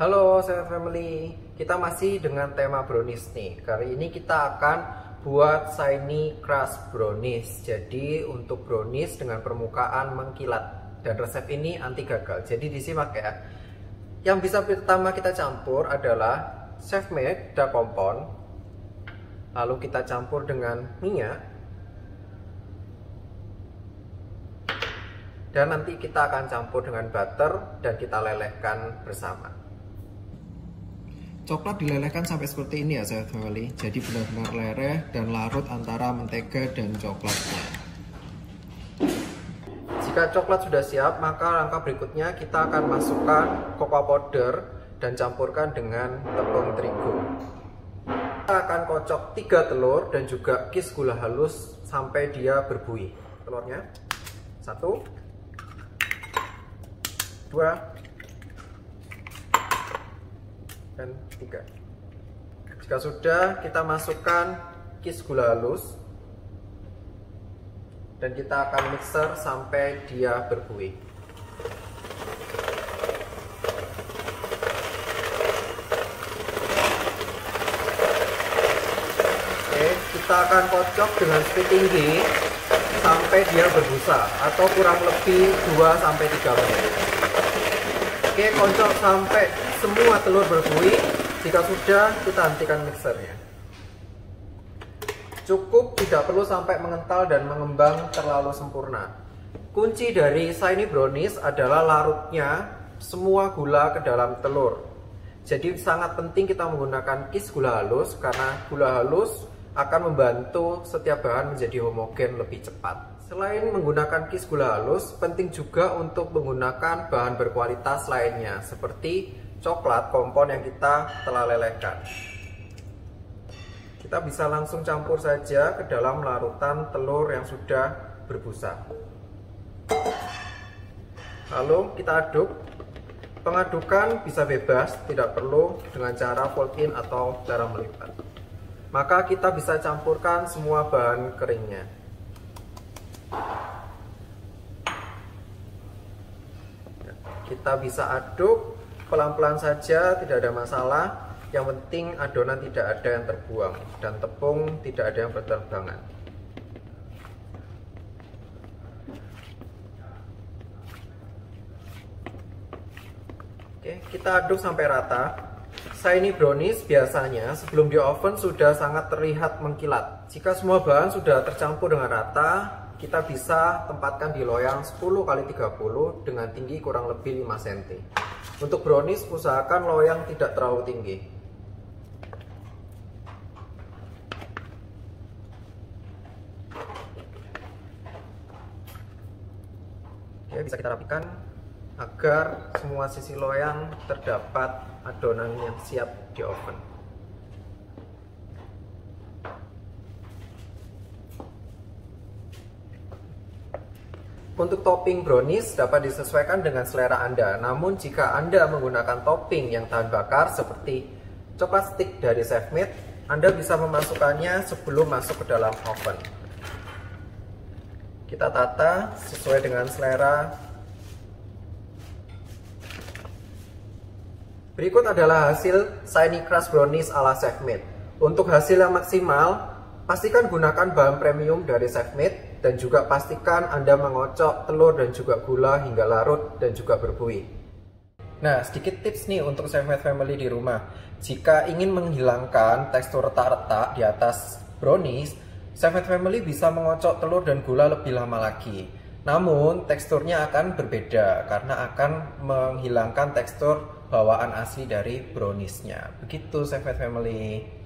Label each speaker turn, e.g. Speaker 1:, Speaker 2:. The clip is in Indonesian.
Speaker 1: Halo Sehat Family, kita masih dengan tema brownies nih. Kali ini kita akan buat shiny crush brownies. Jadi untuk brownies dengan permukaan mengkilat dan resep ini anti gagal. Jadi disimak ya. Yang bisa pertama kita campur adalah chef made dark compound. Lalu kita campur dengan minyak. Dan nanti kita akan campur dengan butter dan kita lelehkan bersama. Coklat dilelehkan sampai seperti ini ya saya family. Jadi benar-benar lereh dan larut antara mentega dan coklatnya. Jika coklat sudah siap, maka langkah berikutnya kita akan masukkan cocoa powder dan campurkan dengan tepung terigu. Kita akan kocok 3 telur dan juga kis gula halus sampai dia berbuih. Telurnya satu, dua, dan tiga. Jika sudah, kita masukkan kis gula halus dan kita akan mixer sampai dia berbuih. Oke, kita akan kocok dengan speed tinggi sampai dia berbusa atau kurang lebih 2 sampai 3 menit. Oke, kocok sampai semua telur berbuih. Jika sudah, kita hentikan mixernya. Cukup tidak perlu sampai mengental dan mengembang terlalu sempurna. Kunci dari shiny brownies adalah larutnya semua gula ke dalam telur. Jadi sangat penting kita menggunakan kis gula halus karena gula halus akan membantu setiap bahan menjadi homogen lebih cepat. Selain menggunakan kis gula halus, penting juga untuk menggunakan bahan berkualitas lainnya seperti coklat kompon yang kita telah lelehkan. Kita bisa langsung campur saja ke dalam larutan telur yang sudah berbusa. Lalu kita aduk. Pengadukan bisa bebas, tidak perlu dengan cara fold in atau cara melipat. Maka kita bisa campurkan semua bahan keringnya. Kita bisa aduk pelan-pelan saja tidak ada masalah yang penting adonan tidak ada yang terbuang dan tepung tidak ada yang berterbangan Oke, kita aduk sampai rata. Shiny brownies biasanya sebelum di oven sudah sangat terlihat mengkilat. Jika semua bahan sudah tercampur dengan rata, kita bisa tempatkan di loyang 10 x 30 dengan tinggi kurang lebih 5 cm. Untuk brownies usahakan loyang tidak terlalu tinggi. Oke, bisa kita rapikan agar semua sisi loyang terdapat adonan yang siap di oven. Untuk topping brownies dapat disesuaikan dengan selera Anda. Namun jika Anda menggunakan topping yang tahan bakar seperti coklat stick dari Chef Made, Anda bisa memasukkannya sebelum masuk ke dalam oven. Kita tata sesuai dengan selera. Berikut adalah hasil Shiny Crush Brownies ala Chef Made. Untuk hasil yang maksimal, pastikan gunakan bahan premium dari Chef Made dan juga pastikan Anda mengocok telur dan juga gula hingga larut dan juga berbuih. Nah, sedikit tips nih untuk Chefmate Family di rumah. Jika ingin menghilangkan tekstur retak-retak di atas brownies, Chefmate Family bisa mengocok telur dan gula lebih lama lagi. Namun, teksturnya akan berbeda karena akan menghilangkan tekstur bawaan asli dari browniesnya. Begitu Chefmate Family.